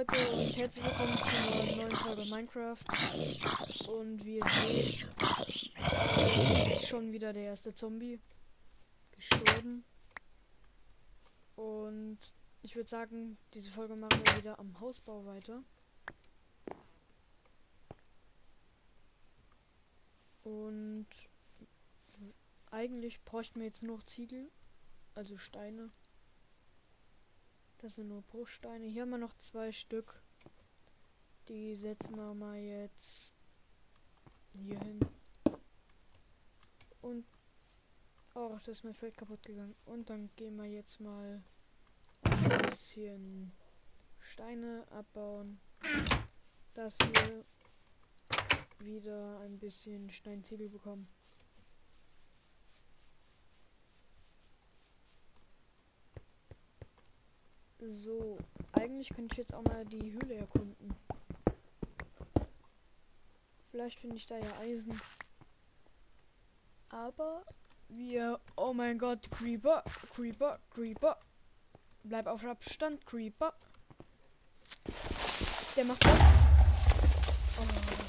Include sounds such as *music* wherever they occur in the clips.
Leute und herzlich willkommen zu einer neuen Folge Minecraft. Und wie ihr seht, ist schon wieder der erste Zombie gestorben. Und ich würde sagen, diese Folge machen wir wieder am Hausbau weiter. Und eigentlich bräuchten wir jetzt nur noch Ziegel, also Steine. Das sind nur Bruchsteine. Hier haben wir noch zwei Stück. Die setzen wir mal jetzt hier hin. Und oh, das ist mein Feld kaputt gegangen. Und dann gehen wir jetzt mal ein bisschen Steine abbauen, dass wir wieder ein bisschen Steinziegel bekommen. So, eigentlich könnte ich jetzt auch mal die Höhle erkunden. Vielleicht finde ich da ja Eisen. Aber wir... Oh mein Gott, Creeper, Creeper, Creeper. Bleib auf Abstand, Creeper. Der macht... Oh Gott.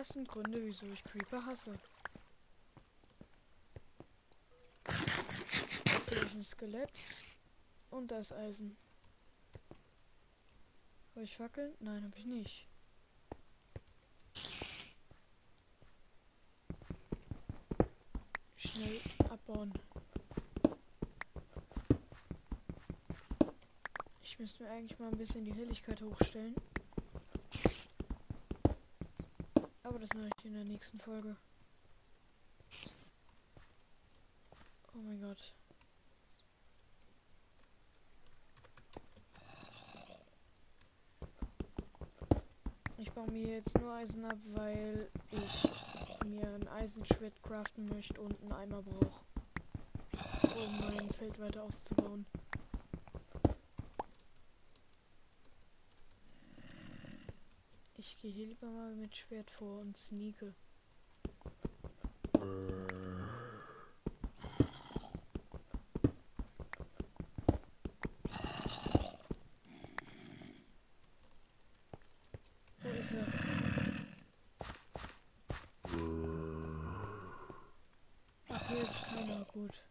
Das sind Gründe, wieso ich Creeper hasse. Jetzt sehe ich ein Skelett. Und da ist Eisen. Habe ich Fackeln? Nein, habe ich nicht. Schnell abbauen. Ich müsste mir eigentlich mal ein bisschen die Helligkeit hochstellen. Aber das mache ich in der nächsten Folge. Oh mein Gott. Ich baue mir jetzt nur Eisen ab, weil ich mir ein Eisenschwert craften möchte und einen Eimer brauche, um mein Feld weiter auszubauen. Ich gehe hier lieber mal mit Schwert vor und sneake. Wo ist er? Ach, hier ist keiner. Gut.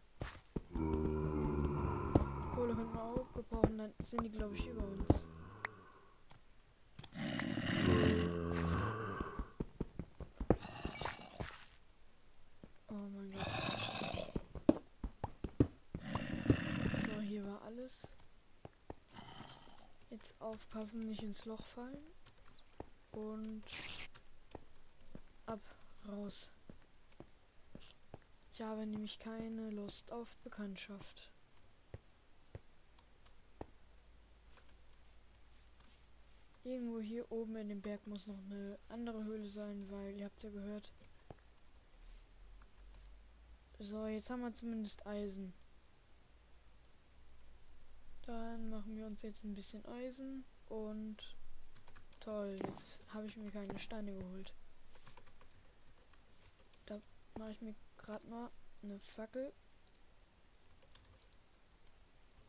Kohle können wir auch gebrauchen, dann sind die, glaube ich, über uns. Oh mein Gott. So, hier war alles. Jetzt aufpassen, nicht ins Loch fallen. Und ab, raus. Ich habe nämlich keine Lust auf Bekanntschaft. Irgendwo hier oben in dem Berg muss noch eine andere Höhle sein, weil ihr habt ja gehört. So, jetzt haben wir zumindest Eisen. Dann machen wir uns jetzt ein bisschen Eisen und toll, jetzt habe ich mir keine Steine geholt. Da mache ich mir gerade mal eine Fackel.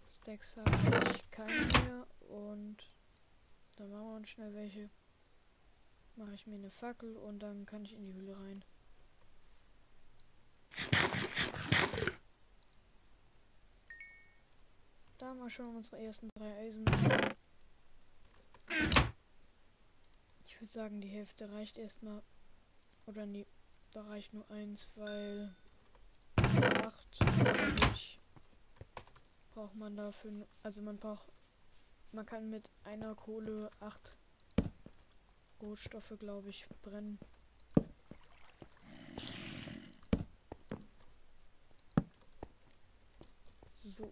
Stacks habe ich keine mehr und dann machen wir uns schnell welche. Mache ich mir eine Fackel und dann kann ich in die Höhle rein. Da haben wir schon unsere ersten drei Eisen. Ich würde sagen, die Hälfte reicht erstmal. Oder nee, da reicht nur eins, weil acht braucht man dafür. Also man braucht. Man kann mit einer Kohle acht Rohstoffe, glaube ich, brennen. So.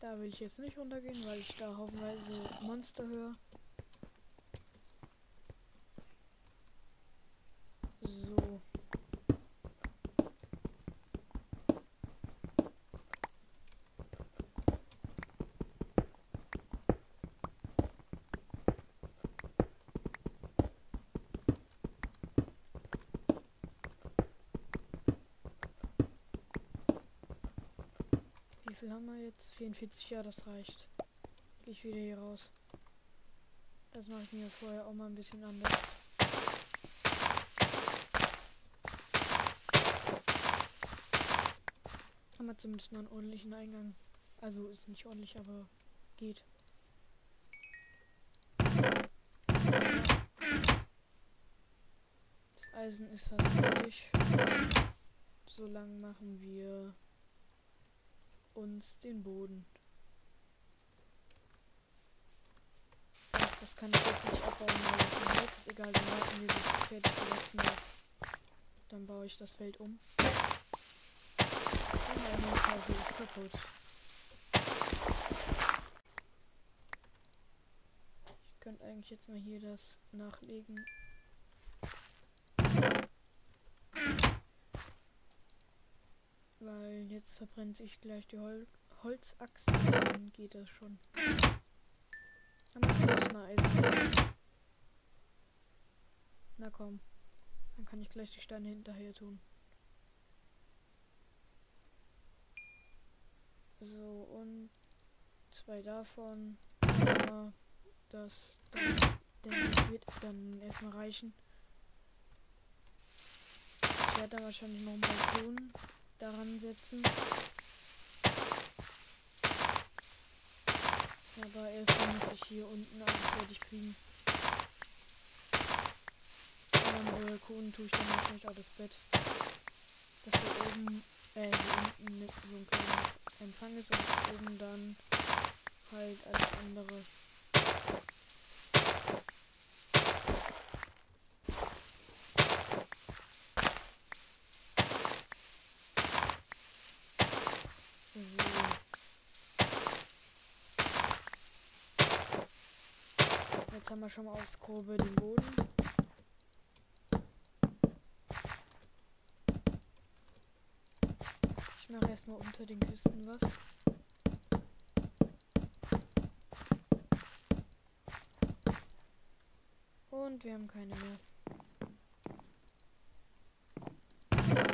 Da will ich jetzt nicht runtergehen, weil ich da haufenweise Monster höre. So. Viel haben wir jetzt? 44, ja, das reicht. Gehe ich wieder hier raus. Das mache ich mir vorher auch mal ein bisschen anders. Haben wir zumindest mal einen ordentlichen Eingang. Also ist nicht ordentlich, aber geht. Das Eisen ist fast fertig. So lang machen wir uns den Boden. Das kann ich jetzt nicht abbauen, weil es wächst. Egal, dann warten wir, bis es fertig gewachsen ist. Dann baue ich das Feld um. Und meine Schaufel ist kaputt. Ich könnte eigentlich jetzt mal hier das nachlegen. Weil jetzt verbrennt sich gleich die Hol Holzaxt dann geht das schon. Aber jetzt mal Eisen. Na komm. Dann kann ich gleich die Steine hinterher tun. So, und zwei davon. Das, das denke ich, wird dann erstmal reichen. Ich werde dann wahrscheinlich noch ein Balkon daran setzen. Aber erstmal muss ich hier unten alles fertig kriegen. Am Balkon tue ich dann wahrscheinlich auch das Bett. Dass hier oben, äh, hier unten so ein kleiner Empfang ist und oben dann halt alles andere. Jetzt haben wir schon mal aufs Grobe den Boden. Ich mache erstmal unter den Küsten was. Und wir haben keine mehr.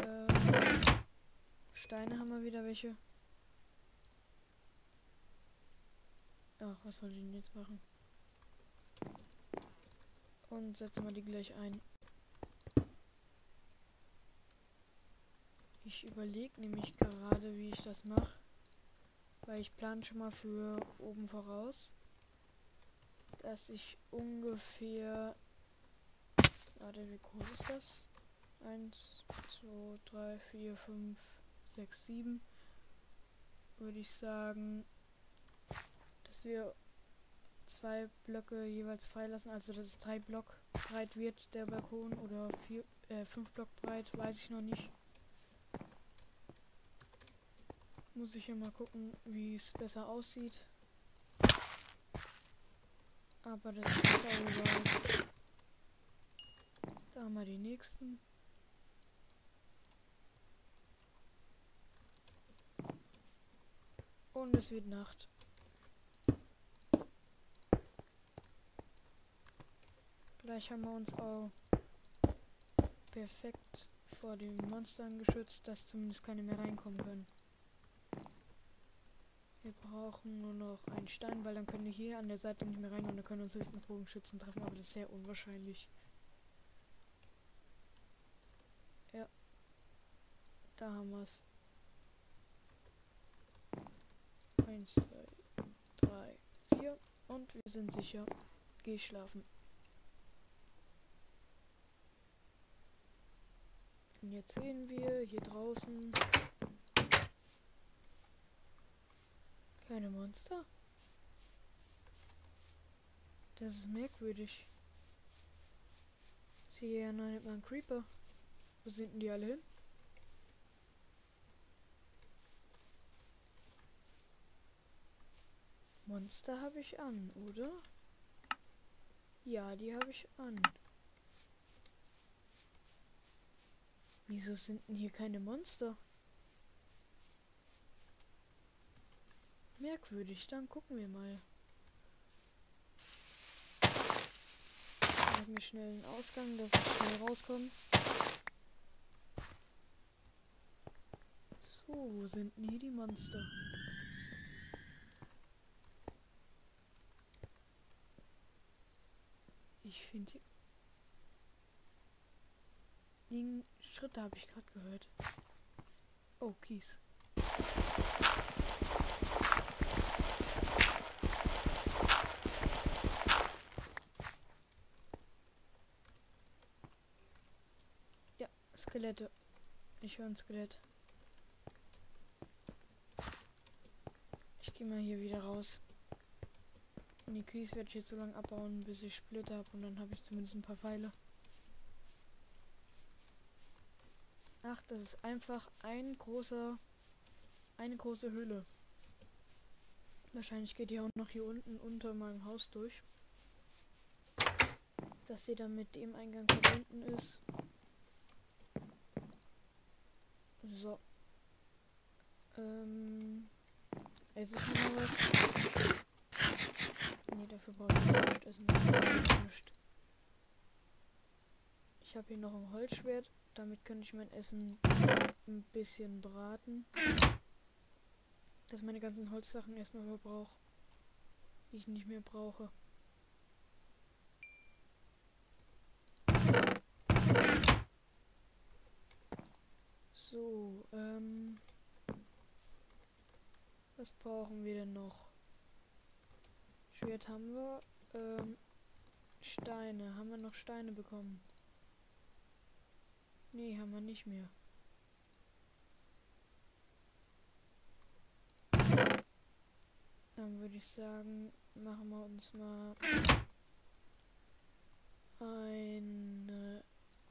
Ähm, Steine haben wir wieder welche. Ach, was soll ich denn jetzt machen? Und setzen wir die gleich ein. Ich überlege nämlich gerade, wie ich das mache. Weil ich plane schon mal für oben voraus, dass ich ungefähr... Warte, wie groß ist das? 1, 2, 3, 4, 5, 6, 7. Würde ich sagen, dass wir zwei Blöcke jeweils freilassen, also dass es drei Block breit wird, der Balkon, oder vier, äh, fünf Block breit, weiß ich noch nicht. Muss ich ja mal gucken, wie es besser aussieht. Aber das ist egal. Da haben wir die nächsten. Und es wird Nacht. Gleich haben wir uns auch perfekt vor den Monstern geschützt, dass zumindest keine mehr reinkommen können. Wir brauchen nur noch einen Stein, weil dann können wir hier an der Seite nicht mehr rein und dann können wir uns höchstens Bogenschützen treffen, aber das ist sehr unwahrscheinlich. Ja. Da haben wir es. Eins, zwei, drei, vier und wir sind sicher. Geh schlafen. Und jetzt sehen wir hier draußen keine Monster. Das ist merkwürdig. Sehe ja noch nicht mal einen Creeper. Wo sind denn die alle hin? Monster habe ich an, oder? Ja, die habe ich an. Wieso sind denn hier keine Monster? Merkwürdig, dann gucken wir mal. Machen wir schnell einen Ausgang, dass ich schnell rauskomme. So, wo sind denn hier die Monster? Ich finde hier die Schritte habe ich gerade gehört. Oh, Kies. Ja, Skelette. Ich höre ein Skelett. Ich gehe mal hier wieder raus. Und die Kies werde ich jetzt so lange abbauen, bis ich Splitter habe und dann habe ich zumindest ein paar Pfeile. Ach, das ist einfach ein großer, eine große Höhle. Wahrscheinlich geht die auch noch hier unten unter meinem Haus durch. Dass die dann mit dem Eingang verbunden ist. So. Ähm. Esse ich noch was? Nee, dafür brauche ich nicht essen. Das nicht. Ich habe hier noch ein Holzschwert. Damit könnte ich mein Essen ein bisschen braten. Dass meine ganzen Holzsachen erstmal verbrauche. Die ich nicht mehr brauche. So, ähm. Was brauchen wir denn noch? Schwert haben wir. Ähm, Steine. Haben wir noch Steine bekommen? Nee, haben wir nicht mehr. Dann würde ich sagen, machen wir uns mal eine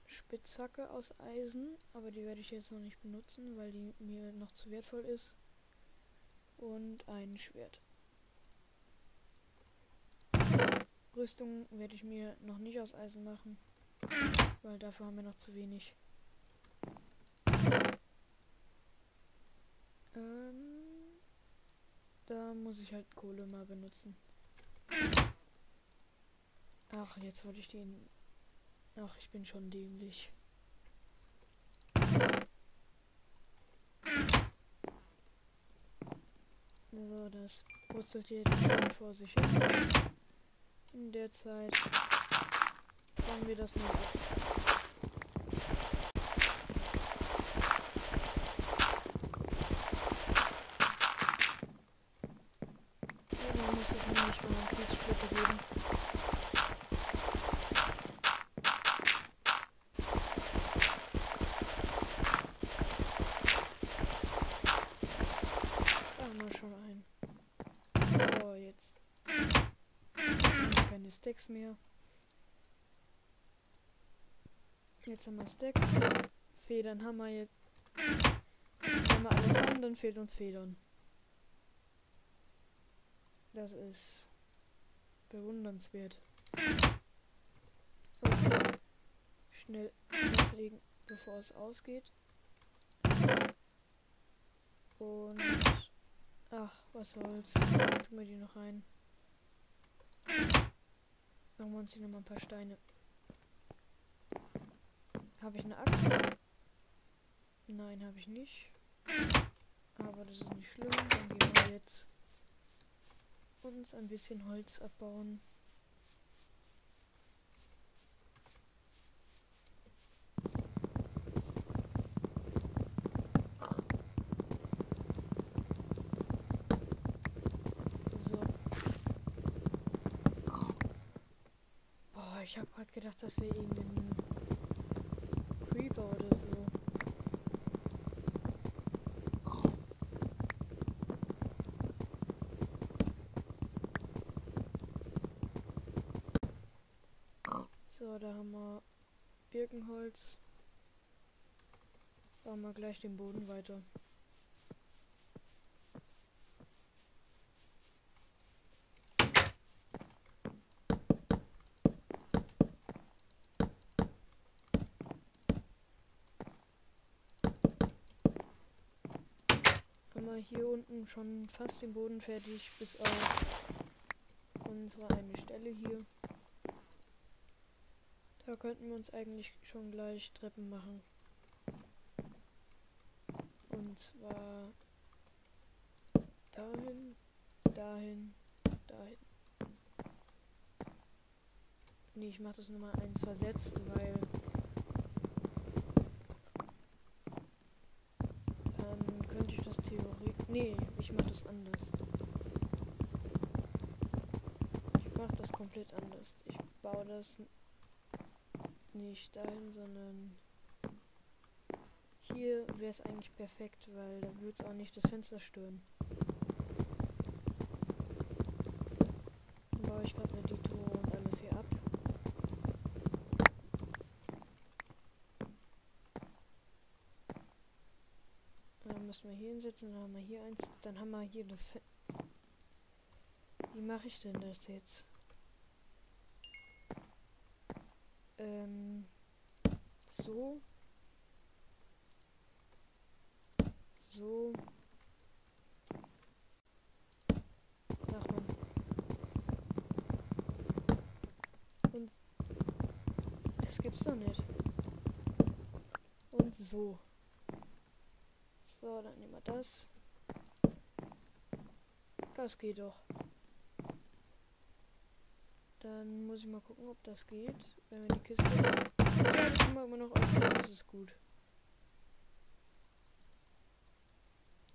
Spitzhacke aus Eisen, aber die werde ich jetzt noch nicht benutzen, weil die mir noch zu wertvoll ist. Und ein Schwert. Rüstung werde ich mir noch nicht aus Eisen machen, weil dafür haben wir noch zu wenig. Ähm, da muss ich halt Kohle mal benutzen. Ach, jetzt wollte ich den... Ach, ich bin schon dämlich. So, das brutzelt jetzt schon vor sich hin. In der Zeit bauen wir das mal ab. Irgendwann muss es nämlich mal einen Kiessplitter geben. Da haben wir schon einen. So, jetzt. Jetzt haben wir keine Stacks mehr. Jetzt haben wir Stacks. Federn haben wir jetzt. Wenn wir alles haben, dann fehlt uns Federn. Das ist bewundernswert. Okay. Schnell nachlegen, bevor es ausgeht. Und ach, was soll's. Tun wir die noch rein. Machen wir uns hier nochmal ein paar Steine. Habe ich eine Axt? Nein, habe ich nicht. Aber das ist nicht schlimm. Dann gehen wir jetzt uns ein bisschen Holz abbauen. So. Boah, ich habe gerade gedacht, dass wir irgendeinen Creeper oder so. So, da haben wir Birkenholz. Bauen wir gleich den Boden weiter. Hier unten schon fast den Boden fertig, bis auf unsere eine Stelle hier. Da könnten wir uns eigentlich schon gleich Treppen machen. Und zwar dahin, dahin, dahin. Nee, ich mache das Nummer eins versetzt, weil dann könnte ich das Theorie. Nee, ich mache das anders. Ich mache das komplett anders. Ich baue das nicht dahin, sondern hier wäre es eigentlich perfekt, weil da würde es auch nicht das Fenster stören. Dann baue ich gerade mal die Tore und alles hier ab. Dann müssen wir hier hinsetzen, dann haben wir hier eins, dann haben wir hier das Fenster. Wie mache ich denn das jetzt? Ähm, so. So. Ach man. Und das gibt's doch nicht. Und so. So, dann nehmen wir das. Das geht doch. Dann muss ich mal gucken, ob das geht. Wenn wir die Kiste. Können immer noch öffnen. Das ist gut.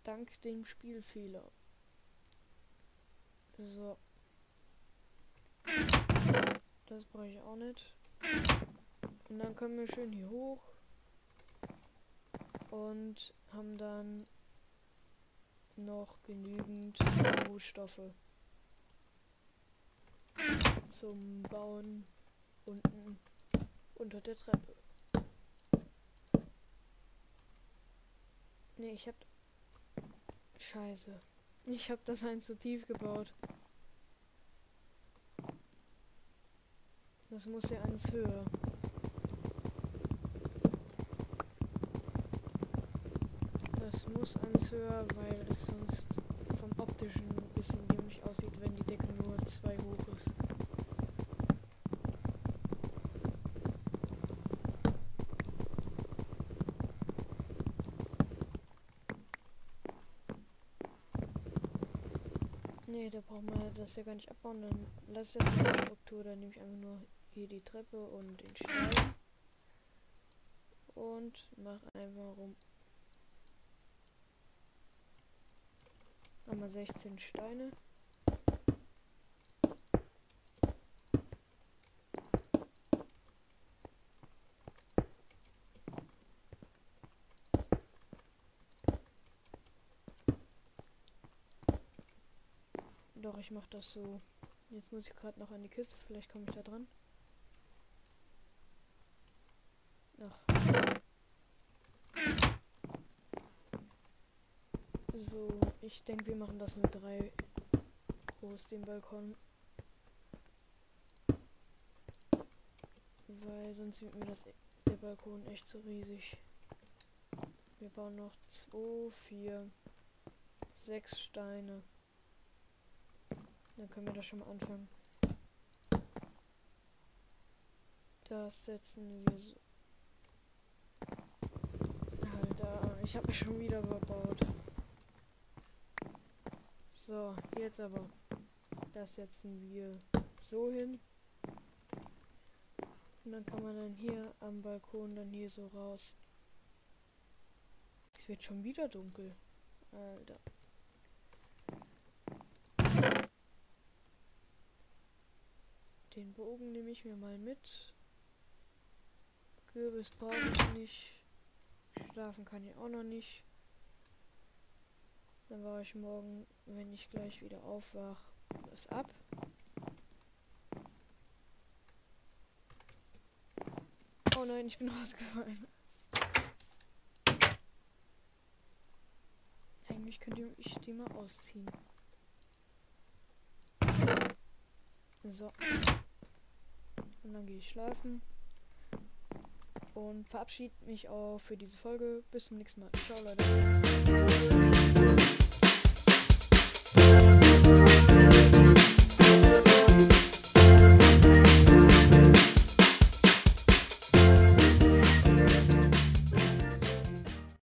Dank dem Spielfehler. So. Das brauche ich auch nicht. Und dann kommen wir schön hier hoch. Und haben dann noch genügend Rohstoffe zum Bauen unten unter der Treppe. Nee, ich hab. Scheiße. Ich hab das ein zu tief gebaut. Das muss ja eins höher. Eins höher, weil es sonst vom optischen ein bisschen dämlich aussieht, wenn die Decke nur zwei hoch ist. Nee, da braucht man das ja gar nicht abbauen. Dann lass ja die Struktur. Dann nehme ich einfach nur hier die Treppe und den Stein. Und mach einfach rum. Nochmal 16 Steine. Doch, ich mach das so. Jetzt muss ich gerade noch an die Kiste. Vielleicht komme ich da dran. Ach. So, ich denke, wir machen das mit drei groß, den Balkon. Weil sonst wird mir das der Balkon echt zu riesig. Wir bauen noch zwei, vier, sechs Steine. Dann können wir das schon mal anfangen. Das setzen wir so. Alter, ich habe mich schon wieder verbaut. So, jetzt aber. Das setzen wir so hin. Und dann kann man dann hier am Balkon dann hier so raus. Es wird schon wieder dunkel. Alter. Den Bogen nehme ich mir mal mit. Kürbis brauche ich nicht. Schlafen kann ich auch noch nicht. Dann war ich morgen, wenn ich gleich wieder aufwach, das ab. Oh nein, ich bin *laughs* rausgefallen. Eigentlich könnte ich die mal ausziehen. So. Und dann gehe ich schlafen. Und verabschiede mich auch für diese Folge. Bis zum nächsten Mal. Ciao, Leute.